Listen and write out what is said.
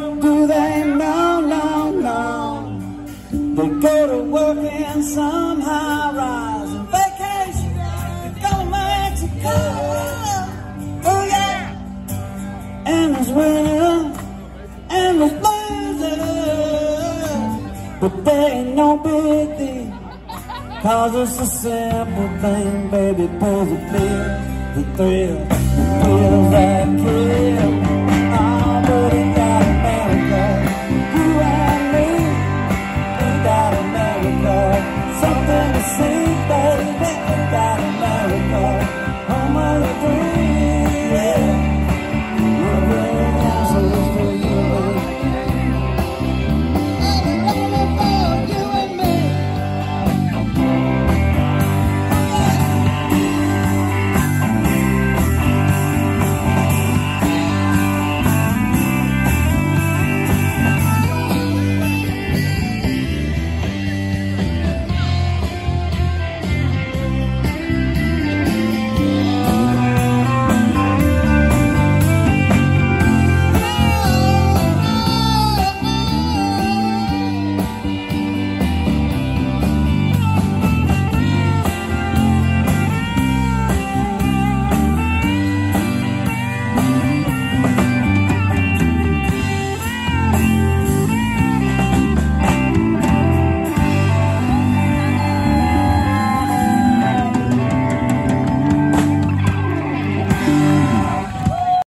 Do they know, that, no, no. They go to work and somehow rise and vacation and go to Mexico. Oh yeah. And there's winner and there's loser, but they ain't no big deal. Cause it's a simple thing, baby, pull the pill, the thrill, the thrill that kills. say, baby,